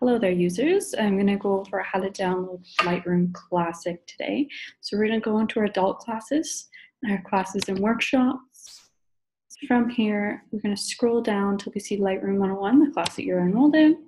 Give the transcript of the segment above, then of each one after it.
Hello there users. I'm going to go over how to download Lightroom Classic today. So we're going to go into our adult classes, our classes and workshops. From here, we're going to scroll down until we see Lightroom 101, the class that you're enrolled in.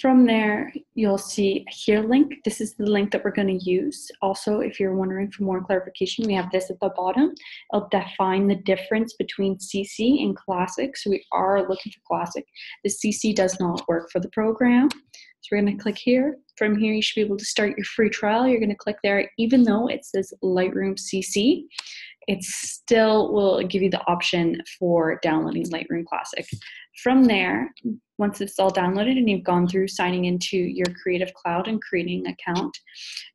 From there, you'll see here link. This is the link that we're going to use. Also, if you're wondering for more clarification, we have this at the bottom. It'll define the difference between CC and Classic. So we are looking for Classic. The CC does not work for the program. So we're going to click here. From here, you should be able to start your free trial. You're going to click there. Even though it says Lightroom CC, it still will give you the option for downloading Lightroom Classic. From there, once it's all downloaded and you've gone through signing into your Creative Cloud and creating an account,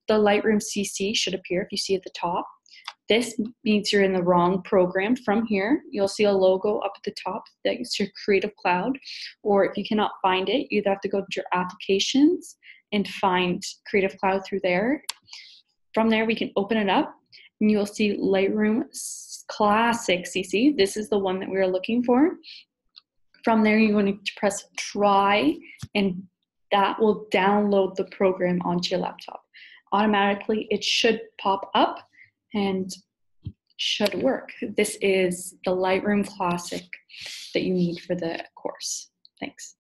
the Lightroom CC should appear if you see at the top. This means you're in the wrong program. From here, you'll see a logo up at the top that's your Creative Cloud. Or if you cannot find it, you either have to go to your applications and find Creative Cloud through there. From there, we can open it up and you'll see Lightroom Classic CC. This is the one that we are looking for. From there, you're going to press try, and that will download the program onto your laptop. Automatically, it should pop up and should work. This is the Lightroom Classic that you need for the course. Thanks.